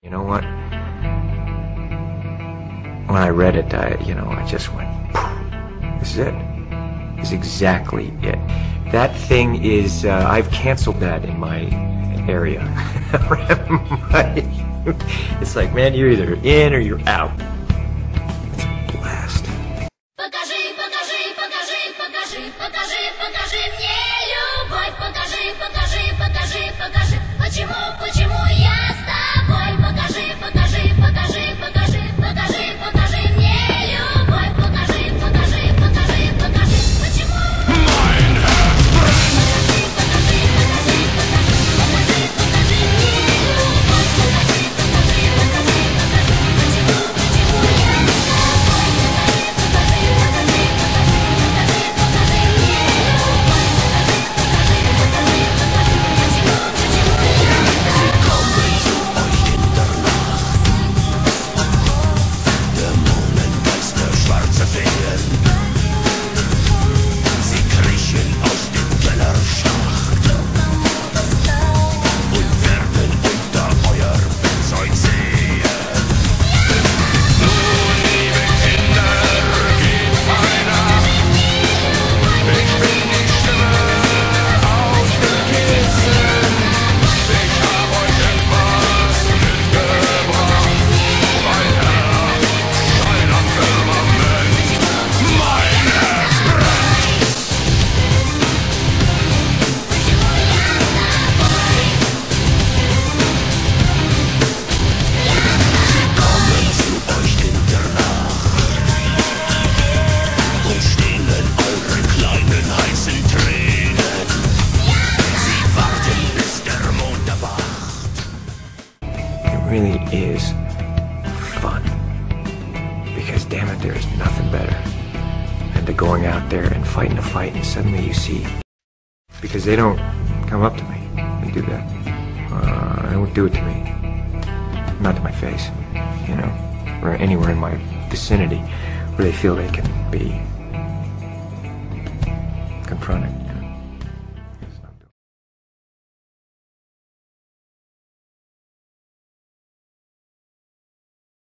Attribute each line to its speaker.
Speaker 1: You know what? When I read it, I, you know, I just went, this is it. This is exactly it. That thing is, uh, I've canceled that in my area. it's like, man, you're either in or you're out. Really is fun. Because damn it, there is nothing better than to going out there and fighting a fight and suddenly you see. Because they don't come up to me and do that. Uh, they won't do it to me. Not to my face, you know, or anywhere in my vicinity where they feel they can be confronted.